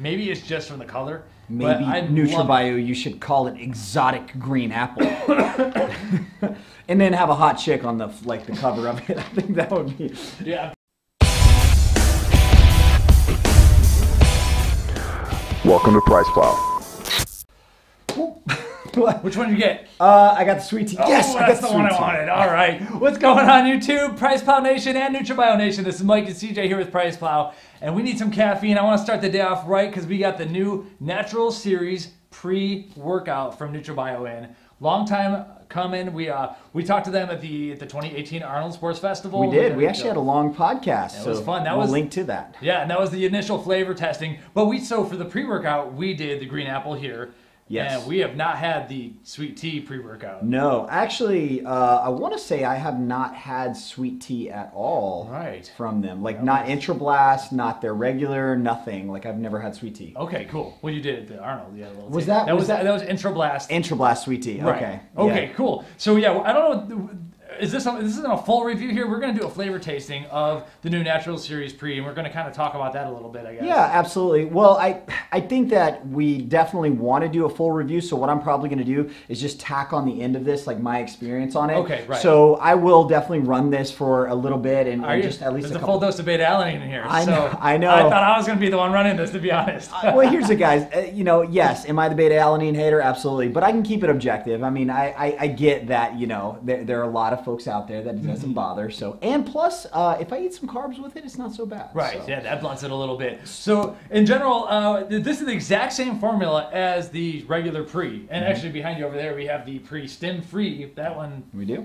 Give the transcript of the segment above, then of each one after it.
Maybe it's just from the color. Maybe but I love it. NutraBio, you should call it exotic green apple, and then have a hot chick on the like the cover of it. I think that would be. Yeah. Welcome to Price Plow. Which one did you get? Uh, I got the sweet tea. yes, oh, I got that's the the one tea. I wanted. All right. What's going on, YouTube? Price Plow Nation and NutraBio Nation. This is Mike and CJ here with Price Plow, and we need some caffeine. I want to start the day off right because we got the new Natural Series pre-workout from NutraBio in. Long time coming. We uh we talked to them at the at the 2018 Arnold Sports Festival. We did. We actually had a long podcast. It so was fun. That we'll was- link to that. Yeah, and that was the initial flavor testing. But we so for the pre-workout, we did the green apple here. Yes. And we have not had the sweet tea pre-workout. No, actually, uh, I want to say I have not had sweet tea at all Right. from them. Like not Intrablast, not their regular, nothing. Like I've never had sweet tea. Okay, cool. Well, you did it at the Arnold. Yeah. Little Was tea. that- that was was that- that was Intrablast. Intrablast sweet tea. Right. Okay. Okay. Yeah. Cool. So yeah, I don't know. Is this a, this isn't a full review here? We're gonna do a flavor tasting of the new Natural Series Pre, and we're gonna kind of talk about that a little bit, I guess. Yeah, absolutely. Well, I I think that we definitely want to do a full review. So what I'm probably going to do is just tack on the end of this like my experience on it. Okay, right. So I will definitely run this for a little bit and, and just at least a a full dose of beta alanine in here. I so know- I know. I thought I was gonna be the one running this, to be honest. well, here's the guys. Uh, you know, yes, am I the beta alanine hater? Absolutely, but I can keep it objective. I mean, I I, I get that. You know, there, there are a lot of folks out there that it Mm-hmm. doesn't bother. So, and plus, uh, if I eat some carbs with it, it's not so bad. Right, So- yeah, that blunts it a little bit. So, in general, uh, this is the exact same formula as the regular pre. And Mm-hmm. actually, behind you over there, we have the pre stem free. That one, We do.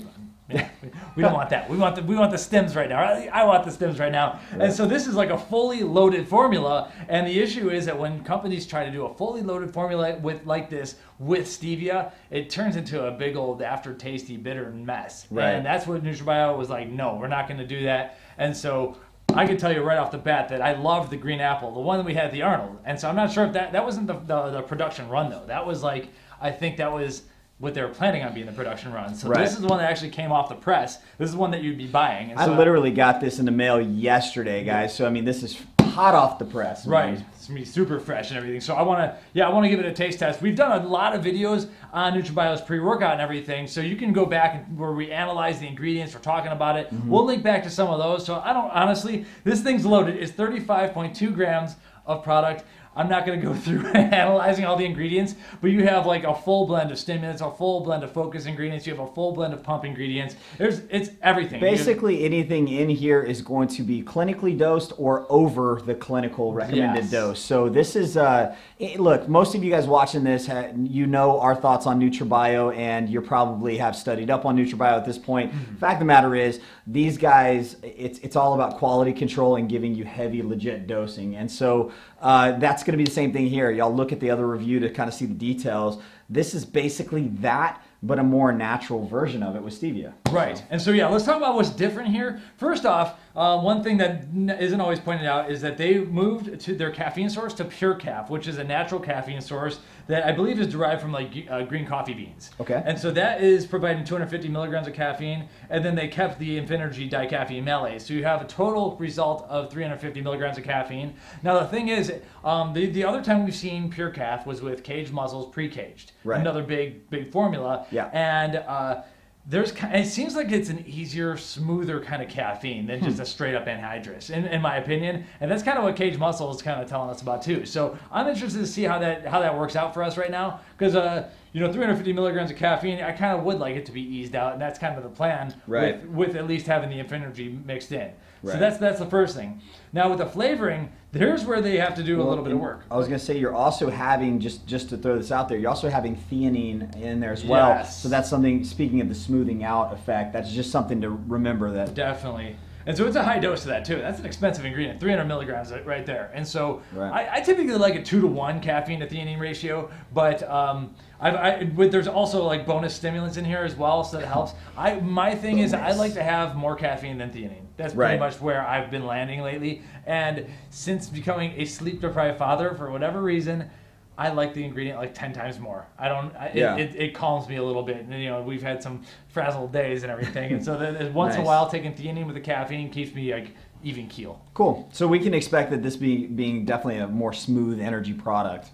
yeah, we, don't want that. We want the we want the stems right now. I, I want the stems right now. And so this is like a fully loaded formula. And the issue is that when companies try to do a fully loaded formula with like this with stevia, it turns into a big old aftertasty bitter mess. Right. And that's what NutraBio was like. No, we're not going to do that. And so. I can tell you right off the bat that I love the green apple, the one that we had at the Arnold. And so I'm not sure if that that wasn't the, the, the production run though. That was like I think that was what they were planning on being the production run. So Right. this is the one that actually came off the press. This is one that you'd be buying. And I so, literally got this in the mail yesterday, guys. So I mean, this is hot off the press. Right. man. It's gonna be super fresh and everything. So I wanna yeah, I wanna give it a taste test. We've done a lot of videos on NutraBio's pre-workout and everything. So you can go back and- where we analyze the ingredients, we're talking about it. Mm-hmm. We'll link back to some of those. So I don't honestly, this thing's loaded. It's 35.2 grams of product. I'm not going to go through analyzing all the ingredients, but you have like a full blend of stimulants, a full blend of focus ingredients, you have a full blend of pump ingredients. There's it's everything. Basically, anything in here is going to be clinically dosed or over the clinical recommended Yes. dose. So this is, uh, eh, look, most of you guys watching this, you know our thoughts on NutraBio, and you probably have studied up on NutraBio at this point. Mm-hmm. Fact of the matter is, these guys, it's it's all about quality control and giving you heavy, legit dosing. And so uh, that's going to be the same thing here. Y'all look at the other review to kind of see the details. This is basically that, but a more natural version of it with stevia. Right. And so, yeah, let's talk about what's different here. First off, uh, one thing that n- isn't always pointed out is that they moved to their caffeine source to PurCaf, which is a natural caffeine source that I believe is derived from like uh, green coffee beans. Okay. And so that is providing 250 milligrams of caffeine, and then they kept the Infinergy dicaffeine malate. So you have a total result of 350 milligrams of caffeine. Now the thing is, um, the the other time we've seen PurCaf was with Kaged Muscle's Pre-Kaged. Right. Another big big formula. Yeah. And uh, there's it seems like it's an easier, smoother kind of caffeine than Hmm. just a straight up anhydrous, in, in my opinion. And that's kind of what Cage Muscle is kind of telling us about too. So I'm interested to see how that how that works out for us right now, because uh, you know, 350 milligrams of caffeine, I kind of would like it to be eased out, and that's kind of the plan. Right. With, with at least having the Infinergy mixed in. So that's that's the first thing. Now with the flavoring, there's where they have to do a little bit of work. I was gonna say you're also having just just to throw this out there, you're also having theanine in there as well. Yes. So that's something. Speaking of the smoothing out effect, that's just something to remember that. Definitely. And so it's a high dose of that too. That's an expensive ingredient, 300 milligrams right there. And so Right. I, I typically like a two to one caffeine to theanine ratio, but um, I've, I, there's also like bonus stimulants in here as well, so that helps. I my thing is I like to have more caffeine than theanine. That's pretty Right. much where I've been landing lately. And since becoming a sleep deprived father, for whatever reason, I like the ingredient like ten times more. I don't. I, Yeah. it, it, it calms me a little bit. And, you know, we've had some frazzled days and everything, and so once in a while taking theanine with the caffeine keeps me like even keel. Cool. So we can expect that this be being definitely a more smooth energy product.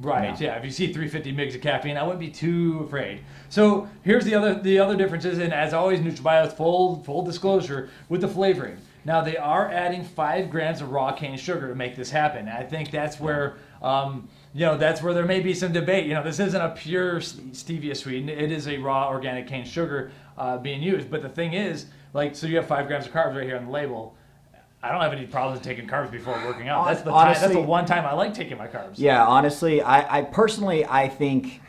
Right. Yeah. If you see 350 mgs of caffeine, I wouldn't be too afraid. So here's the other the other differences, and as always, NutraBio's full full disclosure with the flavoring. Now they are adding five grams of raw cane sugar to make this happen. I think that's where. Um, you know that's where there may be some debate. You know, this isn't a pure stevia sweetened; it is a raw organic cane sugar uh, being used. But the thing is, like, so you have five grams of carbs right here on the label. I don't have any problems taking carbs before working out. That's the time, that's the one time I like taking my carbs. Yeah, honestly, I, I personally, I think,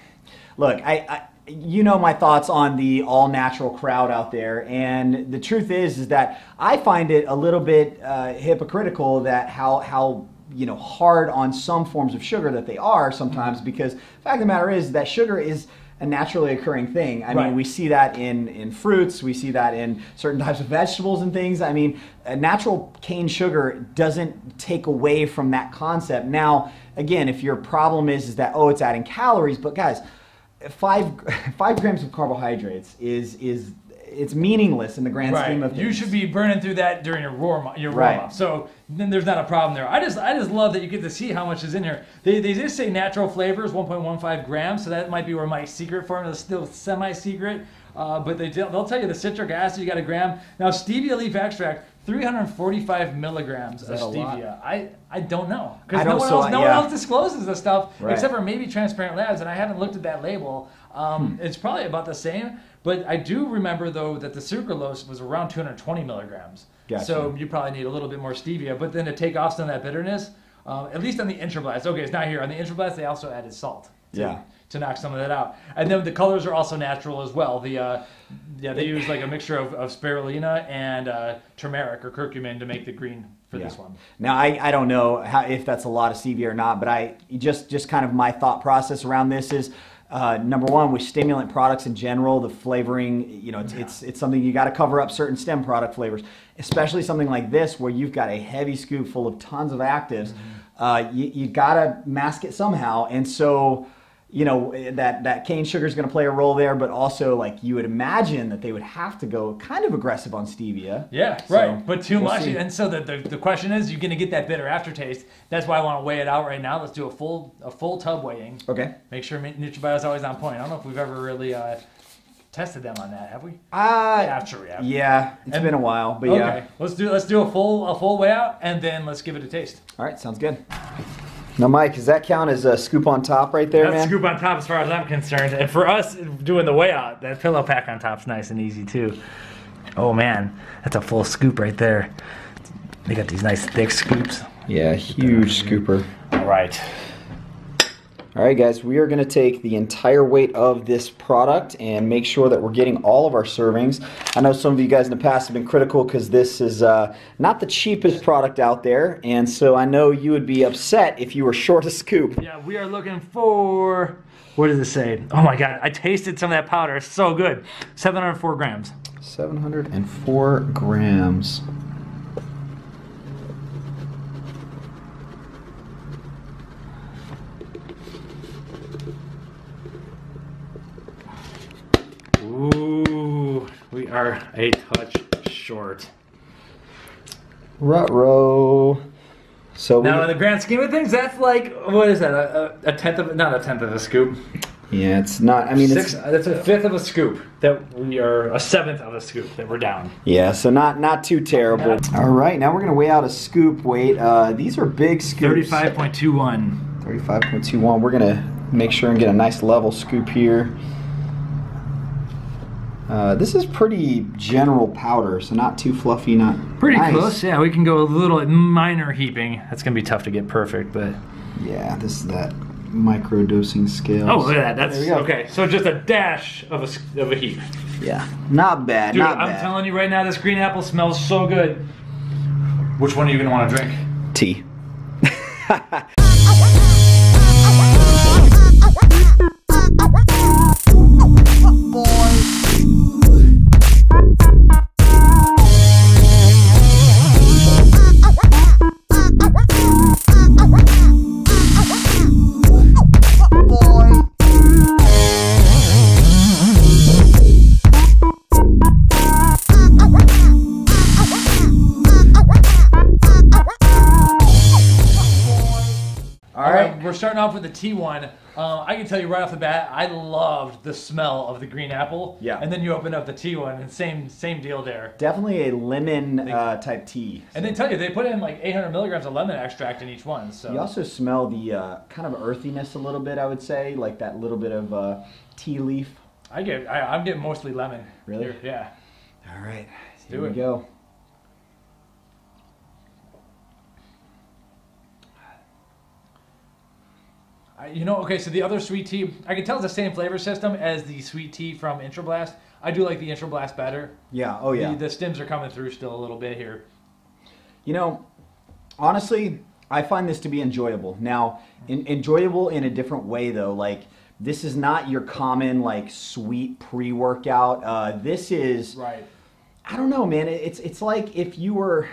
look, I, I, you know my thoughts on the all natural crowd out there, and the truth is, is that I find it a little bit uh, hypocritical that how how you know hard on some forms of sugar that they are sometimes mm-hmm. because the fact of the matter is that sugar is a naturally occurring thing. I Right. mean, we see that in, in fruits, we see that in certain types of vegetables and things. I mean, a natural cane sugar doesn't take away from that concept. Now, again, if your problem is, is that, oh, it's adding calories, but guys, five, five grams of carbohydrates is, is it's meaningless in the grand scheme of things. You should be burning through that during your warm your warm Right. up. So then there's not a problem there. I just I just love that you get to see how much is in here. They, they just say natural flavors 1.15 grams, so that might be where my secret formula is still semi secret. Uh, but they they'll tell you the citric acid you got a gram. Now stevia leaf extract 345 milligrams of that a lot? stevia. I I don't know because no one else no one else discloses this stuff Right. except for maybe Transparent Labs, and I haven't looked at that label. Um, Hmm. It's probably about the same, but I do remember though that the sucralose was around 220 milligrams. Gotcha. So you probably need a little bit more stevia, but then to take off some of that bitterness, um, at least on the Intrablast. Okay, it's not here. On the Intrablast, they also added salt. To, Yeah. To knock some of that out, and then the colors are also natural as well. The uh, yeah, they use like a mixture of, of spirulina and uh, turmeric or curcumin to make the green for this one. Now I, I don't know how, if that's a lot of stevia or not, but I just just kind of my thought process around this is uh, number one with stimulant products in general, the flavoring you know it's it's, it's something you got to cover up certain stem product flavors, especially something like this where you've got a heavy scoop full of tons of actives. Uh, you you got to mask it somehow, and so. You know that that cane sugar is going to play a role there, but also like you would imagine that they would have to go kind of aggressive on stevia. Yeah, So, right. But too we'll much, see. and so the, the the question is, you're gonna get that bitter aftertaste. That's why I want to weigh it out right now. Let's do a full a full tub weighing. Okay. Make sure NutraBio's always on point. I don't know if we've ever really uh, tested them on that, have we? Uh, Yeah, I'm sure we have. Yeah, it's And- been a while, but okay. yeah. Let's do let's do a full a full weigh out, and then let's give it a taste. All right, sounds good. Now, Mike, does that count as a scoop on top right there, That's man? scoop on top as far as I'm concerned. And for us doing the weigh out, that pillow pack on top's nice and easy too. Oh man, that's a full scoop right there. They got these nice thick scoops. Yeah, huge scooper. All right. All right, guys, we are going to take the entire weight of this product and make sure that we're getting all of our servings. I know some of you guys in the past have been critical because this is uh, not the cheapest product out there, and so I know you would be upset if you were short a scoop. Yeah, we are looking for. What does it say? Oh my god, I tasted some of that powder. It's so good. 704 grams. 704 grams. Ooh, we are a touch short. Rut-row. So we, Now, in the grand scheme of things, that's like what is that? A, a, tenth of not a tenth of a scoop. yeah, it's not. I mean, Six. it's That's a fifth of a scoop that we are a seventh of a scoop that we're down. yeah, so not not too terrible. All right, now we're gonna weigh out a scoop weight. Uh, these are big scoops. Thirty-five point two one. 35.21. We're gonna make sure and get a nice level scoop here. Uh, this is pretty general powder, so not too fluffy, not Pretty nice. close. Yeah, we can go a little minor heaping. That's gonna be tough to get perfect, but Yeah, this is that micro dosing scale. oh, look at that. That's There we go. okay. So just a dash of a s- of a heap. Yeah, not bad, Dude, not I'm bad. telling you right now, this green apple smells so good. Which one are you gonna want to drink? Tea. we're starting off with the T1. Uh, I can tell you right off the bat, I loved the smell of the green apple. Yeah. And then you open up the T1, and same same deal there. Definitely a lemon uh, type tea. And they tell you they put in like 800 milligrams of lemon extract in each one. So You also smell the uh, kind of earthiness a little bit, I would say, like that little bit of uh, tea leaf. I get I, I'm getting mostly lemon. Really? here. Yeah. All right, do here we it. go. I, you know, okay, so the other sweet tea, I can tell it's the same flavor system as the sweet tea from Intrablast. I do like the Intrablast better. Yeah. Oh yeah. The, the stems are coming through still a little bit here. You know, honestly, I find this to be enjoyable. Now, in, enjoyable in a different way though. Like this is not your common like sweet pre-workout. Uh, this is Right. I don't know, man. It- It's it's like if you were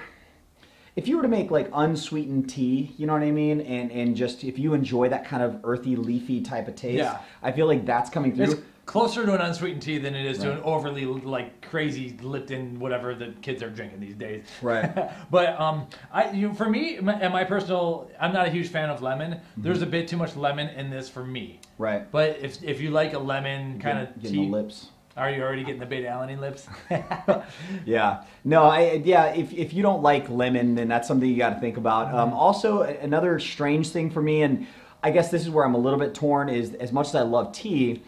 if you were to make like unsweetened tea, you know what I mean, and and just if you enjoy that kind of earthy, leafy type of taste, Yeah. I feel like that's coming through. It's closer to an unsweetened tea than it is to an overly like crazy Lipton whatever the kids are drinking these days. Right. but um, I you know, for me my, and my personal, I'm not a huge fan of lemon. Mm-hmm. There's a bit too much lemon in this for me. right. But if if you like a lemon kind of tea, the lips. Are you already getting the beta alanine lips? Yeah. No, I yeah, if, if you don't like lemon, then that's something you got to think about. Mm-hmm. Um, also, another strange thing for me, and I guess this is where I'm a little bit torn, is as much as I love tea,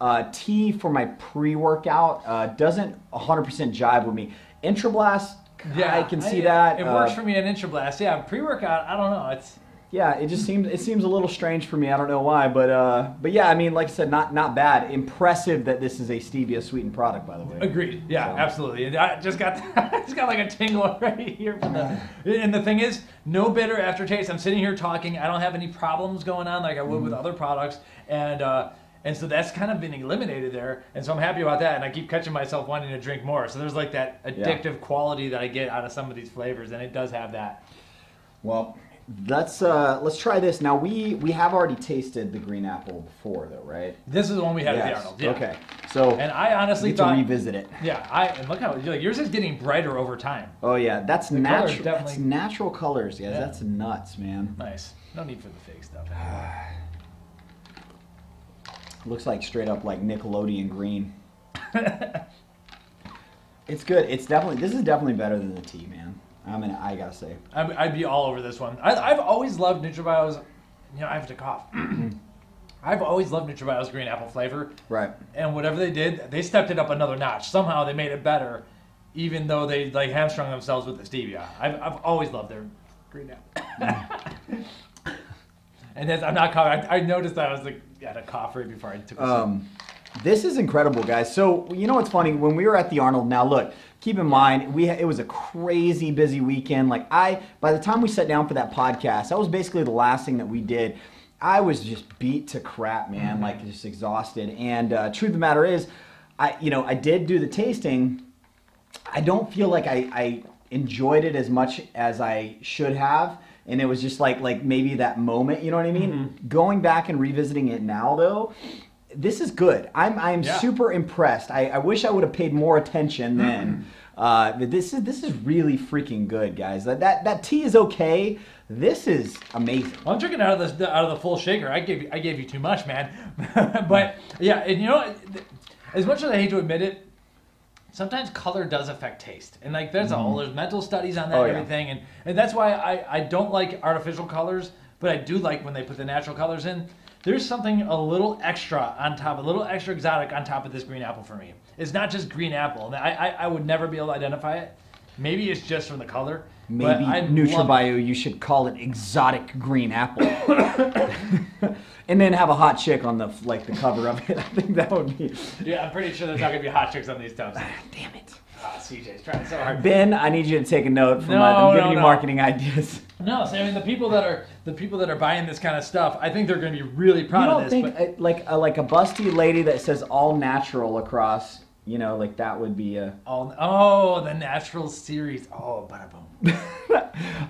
uh, tea for my pre-workout uh, doesn't 100% jive with me. Intrablast, yeah, I can see that. It uh, works for me in Intrablast. Yeah, pre-workout. I don't know. It's Yeah, it just seems it seems a little strange for me. I don't know why, but uh, but yeah, I mean, like I said, not not bad. Impressive that this is a stevia sweetened product, by the way. Agreed. Yeah, So- absolutely. And I just got just got like a tingle right here from the. And the thing is, no bitter aftertaste. I'm sitting here talking. I don't have any problems going on like I would Mm-hmm. with other products, and uh, and so that's kind of been eliminated there. And so I'm happy about that. And I keep catching myself wanting to drink more. So there's like that addictive quality that I get out of some of these flavors, and it does have that. Well, let's uh, let's try this. Now we we have already tasted the green apple before, though, right? This is the one we had at the Yes. Arnold. Yeah. Okay. So And I honestly we get to thought. revisit it. Yeah, I and look how like, yours is getting brighter over time. Oh yeah, that's color's natural. That's natural colors. Yeah, Yeah. that's nuts, man. Nice. No need for the fake stuff. Looks like straight up like Nickelodeon green. it's good. It's definitely this is definitely better than the tea, man. I mean, I gotta say. I'd, I'd be all over this one. I, I've always loved NutraBio's. You know, I have to cough. I've always loved NutraBio's green apple flavor, Right. and whatever they did, they stepped it up another notch. Somehow they made it better, even though they like hamstrung themselves with the stevia. I've, I've always loved their green apple. and that's, I'm not coughing. I, I noticed that I was like had a cough right before I took a. Um, this is incredible, guys. So you know what's funny? When we were at the Arnold, now look, keep in mind we it was a crazy busy weekend. Like I, by the time we sat down for that podcast, that was basically the last thing that we did. I was just beat to crap, man. Like just exhausted. And uh, truth of the matter is, I you know I did do the tasting. I don't feel like I, I enjoyed it as much as I should have. And it was just like like maybe that moment, you know what I mean? Mm-hmm. Going back and revisiting it now though, this is good. I'm I'm Yeah. super impressed. I, I wish I would have paid more attention then. Uh, this is this is really freaking good, guys. That that, that tea is okay. This is amazing. Well, I'm drinking out of the out of the full shaker. I gave you, I gave you too much, man. but yeah, and you know, as much as I hate to admit it, sometimes color does affect taste, and like there's all there's mental studies on that Oh, and yeah. everything, and and that's why I I don't like artificial colors, but I do like when they put the natural colors in. There's something a little extra on top, a little extra exotic on top of this green apple for me. It's not just green apple. I I, I would never be able to identify it. Maybe it's just from the color. Maybe NutraBio, you should call it exotic green apple, and then have a hot chick on the like the cover of it. I think that would be. Yeah, I'm pretty sure there's not gonna be hot chicks on these tubs. Damn it. Ah, CJ's trying so hard. Ben, I need you to take a note from No, my, I'm giving no, you no. marketing ideas. No, so I mean the people that are the people that are buying this kind of stuff, I think they're going to be really You proud don't of this. think but uh, like a, like a busty lady that says all natural across, you know, like that would be a. oh, oh, the natural series. Oh, bada boom.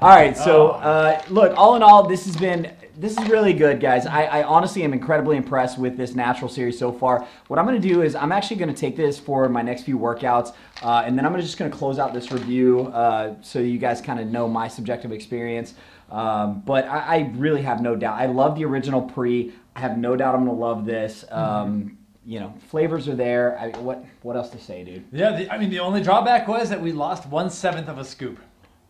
All right, so Oh. uh, look, all in all, this has been this is really good, guys. I, I honestly am incredibly impressed with this natural series so far. What I'm going to do is I'm actually going to take this for my next few workouts, uh, and then I'm just going to close out this review uh, so you guys kind of know my subjective experience. Um, but I, I really have no doubt. I love the original pre. I have no doubt I'm gonna love this. Um, you know, flavors are there. I, what what else to say, dude? Yeah, the, I mean, the only drawback was that we lost one seventh of a scoop.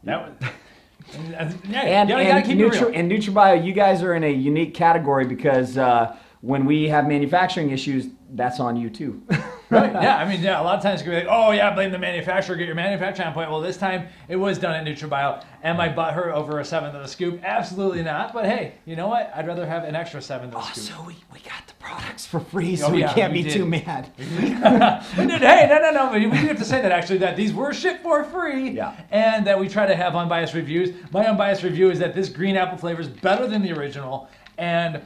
That was. and, and, yeah, And, you gotta, and, gotta Nutri- and NutraBio, you guys are in a unique category because uh, when we have manufacturing issues, that's on you too. Right. Yeah. I mean, yeah. A lot of times you can be like, "Oh, yeah, blame the manufacturer. Get your manufacturing on point." Well, this time it was done at NutraBio. Am I butthurt over a seventh of a scoop? Absolutely not. But hey, you know what? I'd rather have an extra seventh of a oh, scoop. so we, we got the products for free, so Oh, we can't we be did. too mad. Did- hey, no, no, no. We do have to say that actually that these were shipped for free, Yeah. and that we try to have unbiased reviews. My unbiased review is that this green apple flavor is better than the original, and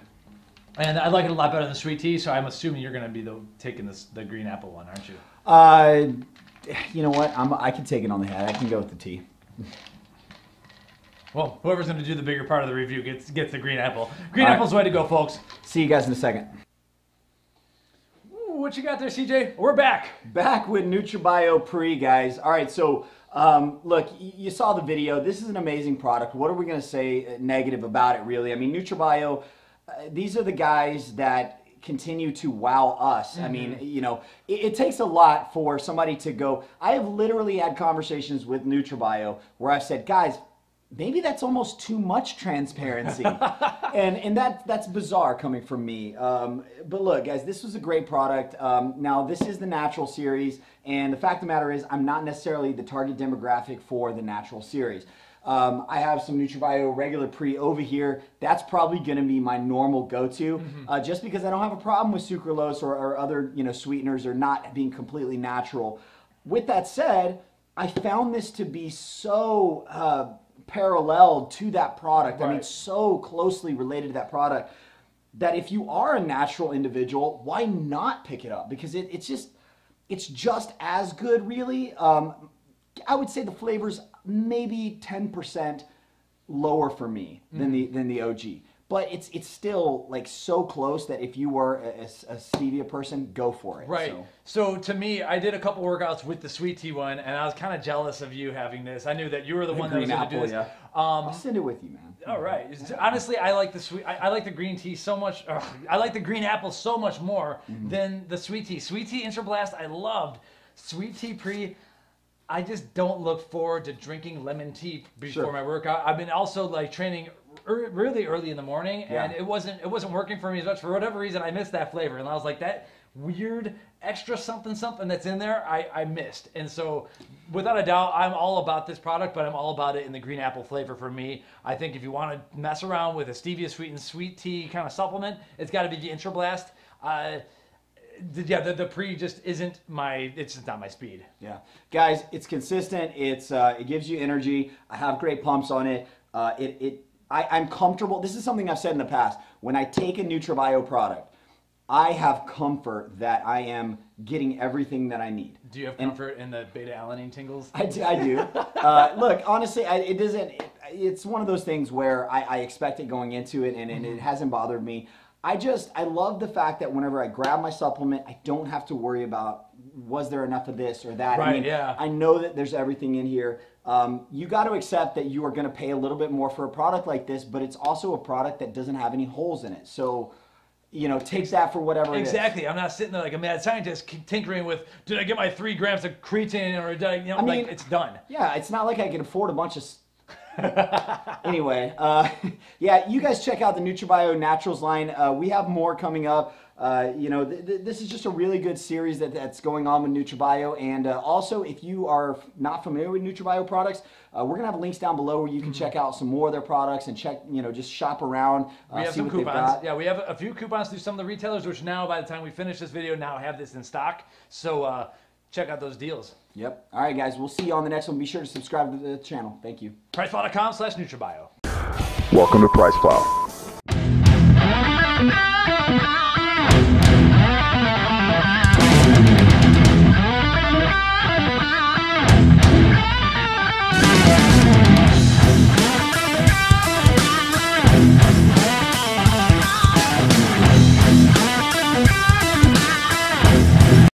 and I like it a lot better than sweet tea. So I'm assuming you're going to be the taking this the green apple one, aren't you? Uh, you know what? I'm, I can take it on the head. I can go with the tea. Well, whoever's going to do the bigger part of the review gets gets the green apple. Green All right. apple's the way to go, folks. See you guys in a second. Ooh, what you got there, CJ? We're back. Back with NutraBio Pre, guys. All right, so um, look, you saw the video. This is an amazing product. What are we going to say uh, negative about it, really? I mean, NutraBio, uh, these are the guys that continue to wow us. I mean, you know, it, it takes a lot for somebody to go. I have literally had conversations with NutraBio where I've said, guys, maybe that's almost too much transparency and and that that's bizarre coming from me um, but look guys this was a great product um, now this is the natural series and the fact of the matter is i'm not necessarily the target demographic for the natural series um, I have some NutraBio regular pre over here. That's probably going to be my normal go-to, uh, just because I don't have a problem with sucralose or, or other you know sweeteners or not being completely natural. With that said, I found this to be so uh, paralleled to that product. I mean, so closely related to that product that if you are a natural individual, why not pick it up? Because it, it's just it's just as good, really. Um, I would say the flavors maybe ten percent lower for me than the than the OG. But it's it's still like so close that if you were a, a- a stevia person, go for it. Right. So. So. to me, I did a couple workouts with the sweet tea one, and I was kind of jealous of you having this. I knew that you were the one that was going to do this. yeah. Um, I'll send it with you, man. all right. Honestly, I like the sweet. I, I like the green tea so much. I like the green apple so much more Mm-hmm. than the sweet tea. Sweet tea Intra Blast, I loved. Sweet tea pre. I just don't look forward to drinking lemon tea before Sure. my workout. I've been also like training ear really early in the morning, and it wasn't it wasn't working for me as much for whatever reason. I missed that flavor, and I was like that weird extra something something that's in there. I I missed, and so without a doubt, I'm all about this product, but I'm all about it in the green apple flavor for me. I think if you want to mess around with a stevia sweetened sweet tea kind of supplement, it's got to be the Intra Blast. Uh, yeah, the, the pre just isn't my. It's just not my speed. Yeah, guys, it's consistent. It's uh, it gives you energy. I have great pumps on it. Uh, it it I, I'm comfortable. This is something I've said in the past. When I take a NutraBio product, I have comfort that I am getting everything that I need. Do you have comfort in the beta alanine tingles? I do. I do. Uh, look, honestly, I, it doesn't. It, it's one of those things where I, I expect it going into it, and, and it hasn't bothered me. I just I love the fact that whenever I grab my supplement, I don't have to worry about was there enough of this or that. I Right, mean, yeah. I know that there's everything in here. Um, you got to accept that you are going to pay a little bit more for a product like this, but it's also a product that doesn't have any holes in it. So, you know, take that for whatever. it is. Exactly. I'm not sitting there like a mad scientist tinkering with, did I get my three grams of creatine or did I, you know, I mean- like it's done. Yeah, it's not like I can afford a bunch of. Anyway, uh, yeah, you guys check out the NutraBio Naturals line. Uh, we have more coming up. Uh, you know, th- th- this is just a really good series that, that's going on with NutraBio. And uh, also, if you are not familiar with NutraBio products, uh, we're gonna have links down below where you can check out some more of their products and check, you know, just shop around. Uh. We have see some coupons. Yeah, we have a few coupons through some of the retailers, which now, by the time we finish this video, now have this in stock. So uh, check out those deals. Yep. All right, guys. We'll see you on the next one. Be sure to subscribe to the channel. Thank you. PricePlow.com slash NutraBio. Welcome to Price Plow.